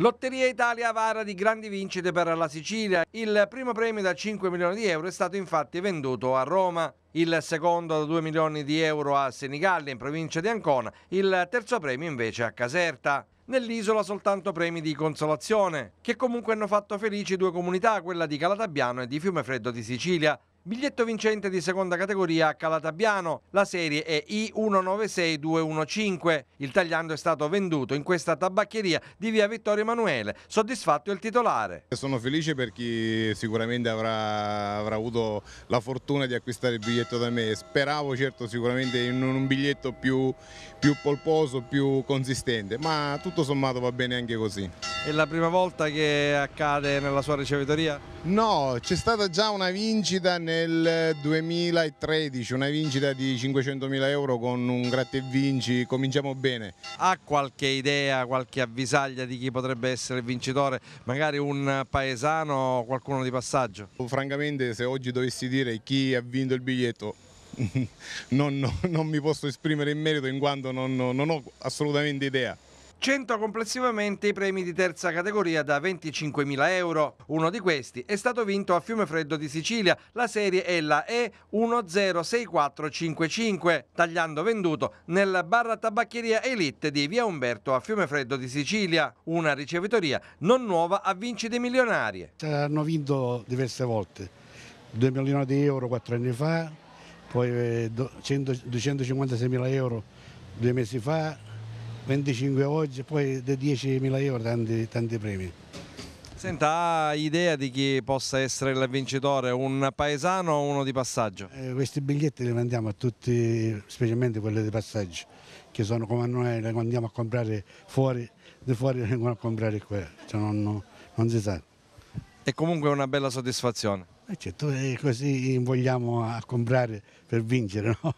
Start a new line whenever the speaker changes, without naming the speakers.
Lotteria Italia vara di grandi vincite per la Sicilia. Il primo premio da 5 milioni di euro è stato infatti venduto a Roma. Il secondo da 2 milioni di euro a Senigallia in provincia di Ancona. Il terzo premio invece a Caserta. Nell'isola soltanto premi di consolazione, che comunque hanno fatto felici due comunità, quella di Calatabiano e di Fiumefreddo di Sicilia. Biglietto vincente di seconda categoria a Calatabiano, la serie è I196215. Il tagliando è stato venduto in questa tabaccheria di via Vittorio Emanuele, soddisfatto il titolare.
Sono felice per chi sicuramente avrà, avrà, avuto la fortuna di acquistare il biglietto da me. Speravo certo sicuramente in un biglietto più, più polposo, più consistente, ma tutto sommato va bene anche così.
È la prima volta che accade nella sua ricevitoria?
No, c'è stata già una vincita nel 2013, una vincita di 500.000 euro con un gratta e vinci, cominciamo bene.
Ha qualche idea, qualche avvisaglia di chi potrebbe essere il vincitore? Magari un paesano o qualcuno di passaggio?
Francamente se oggi dovessi dire chi ha vinto il biglietto non, non, non mi posso esprimere in merito in quanto non, non ho assolutamente idea.
100 complessivamente i premi di terza categoria da 25.000 euro. Uno di questi è stato vinto a Fiumefreddo di Sicilia. La serie è la E106455, tagliando venduto nel bar tabaccheria Elite di Via Umberto a Fiumefreddo di Sicilia. Una ricevitoria non nuova a vincite milionarie.
Hanno vinto diverse volte, 2 milioni di euro quattro anni fa, poi 256.000 euro due mesi fa, 25 oggi, poi di 10.000 euro tanti, tanti premi.
Senta, ha idea di chi possa essere il vincitore, un paesano o uno di passaggio?
Eh, questi biglietti li mandiamo a tutti, specialmente quelli di passaggio, che sono come noi, li andiamo a comprare fuori, di fuori vengono a comprare qua, cioè non, non, si sa.
È comunque una bella soddisfazione.
Eh certo, così vogliamo a comprare per vincere, no?